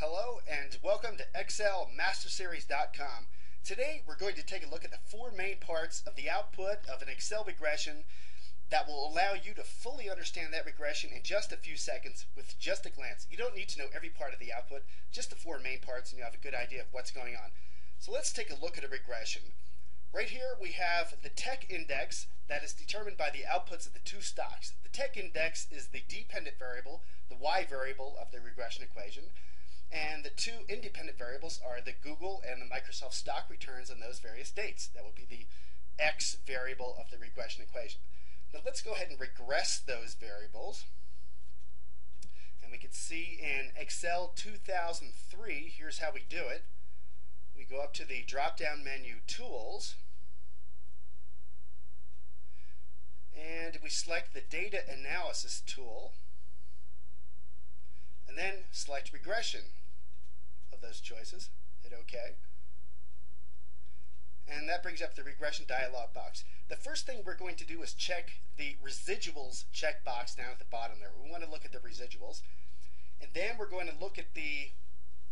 Hello and welcome to ExcelMasterSeries.com. Today we're going to take a look at the four main parts of the output of an Excel regression that will allow you to fully understand that regression in just a few seconds with just a glance. You don't need to know every part of the output, just the four main parts and you have a good idea of what's going on. So let's take a look at a regression. Right here we have the tech index that is determined by the outputs of the two stocks. The tech index is the dependent variable, the y variable of the regression equation. And the two independent variables are the Google and the Microsoft stock returns on those various dates. That would be the x variable of the regression equation. Now let's go ahead and regress those variables. And we can see in Excel 2003, here's how we do it. We go up to the drop-down menu Tools, and we select the Data Analysis tool, then select Regression of those choices. Hit OK. And that brings up the regression dialog box. The first thing we're going to do is check the residuals checkbox down at the bottom there. We want to look at the residuals. And then we're going to look at the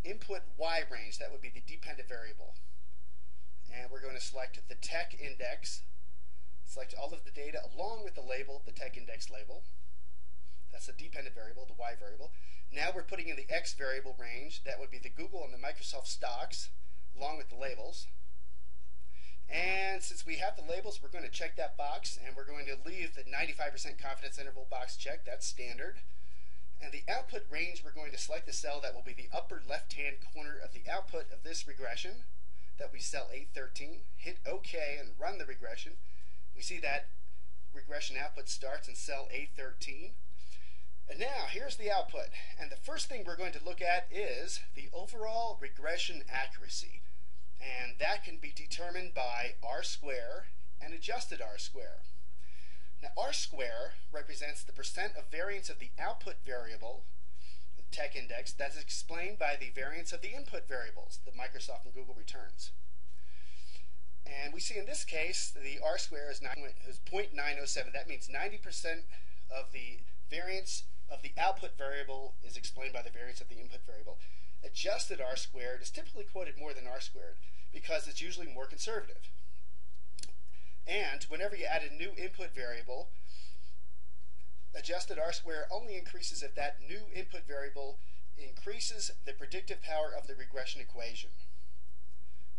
input y range. That would be the dependent variable. And we're going to select the tech index. Select all of the data along with the label, the tech index label. That's the dependent variable, the y variable. Now we're putting in the x variable range. That would be the Google and the Microsoft stocks, along with the labels. And since we have the labels, we're going to check that box, and we're going to leave the 95% confidence interval box checked. That's standard. And the output range, we're going to select the cell that will be the upper left-hand corner of the output of this regression. That will be cell 813. Hit OK and run the regression. We see that regression output starts in cell 813. And now, here's the output. And the first thing we're going to look at is the overall regression accuracy. And that can be determined by R square and adjusted R square. Now, R square represents the percent of variance of the output variable, the tech index, that's explained by the variance of the input variables, the Microsoft and Google returns. And we see in this case, the R square is 0.907. That means 90% of the variance of the output variable is explained by the variance of the input variable. Adjusted R squared is typically quoted more than R squared because it's usually more conservative. And whenever you add a new input variable, adjusted R squared only increases if that new input variable increases the predictive power of the regression equation.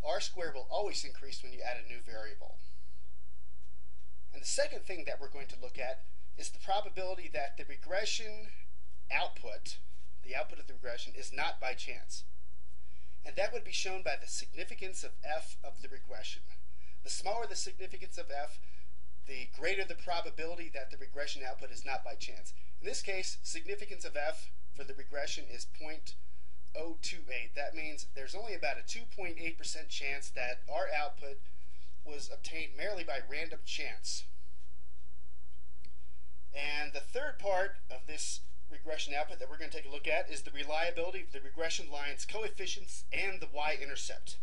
R squared will always increase when you add a new variable. And the second thing that we're going to look at is the probability that the regression output, the output of the regression, is not by chance. And that would be shown by the significance of f of the regression. The smaller the significance of f, the greater the probability that the regression output is not by chance. In this case, significance of f for the regression is 0.028. That means there's only about a 2.8% chance that our output was obtained merely by random chance. And the third part of this regression output that we're going to take a look at is the reliability of the regression line's coefficients and the y-intercept.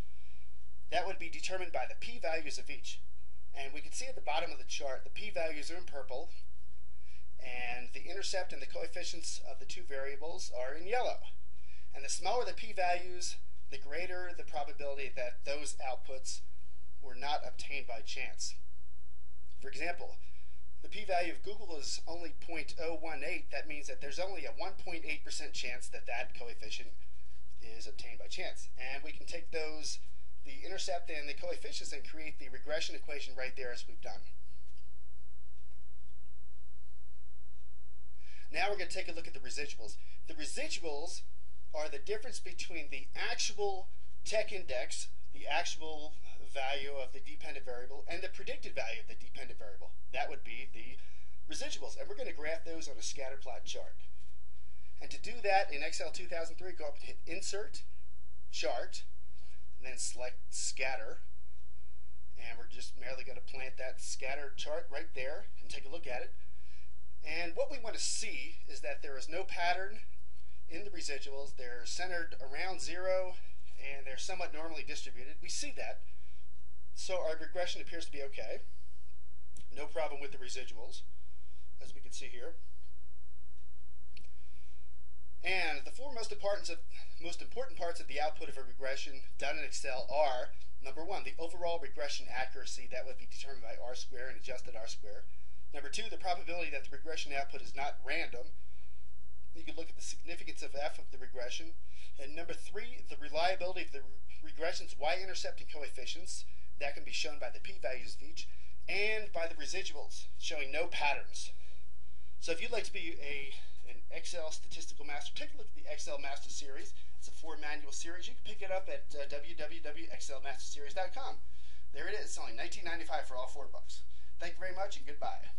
That would be determined by the p-values of each. And we can see at the bottom of the chart the p-values are in purple and the intercept and the coefficients of the two variables are in yellow. And the smaller the p-values, the greater the probability that those outputs were not obtained by chance. For example, the p-value of Google is only 0.018. That means that there's only a 1.8% chance that that coefficient is obtained by chance. And we can take those, the intercept and the coefficients, and create the regression equation right there as we've done. Now we're going to take a look at the residuals. The residuals are the difference between the actual tech index, the actual uh, value of the dependent variable, and the predicted value of the dependent variable. That would be the residuals. And we're going to graph those on a scatter plot chart. And to do that in Excel 2003, go up and hit Insert, Chart, and then select Scatter. And we're just merely going to plant that scatter chart right there and take a look at it. And what we want to see is that there is no pattern in the residuals. They're centered around zero and they're somewhat normally distributed. We see that. So our regression appears to be okay. No problem with the residuals, as we can see here. And the four most important, of, most important parts of the output of a regression done in Excel are number one, the overall regression accuracy that would be determined by R square and adjusted R square. Number two, the probability that the regression output is not random. You can look at the significance of f of the regression. And number three, the reliability of the regression's y-intercept and coefficients. That can be shown by the p-values of each. And by the residuals, showing no patterns. So if you'd like to be a an Excel statistical master, take a look at the Excel Master Series. It's a four manual series. You can pick it up at uh, www.excelmasterseries.com. There it is, only $19.95 for all four books. Thank you very much and goodbye.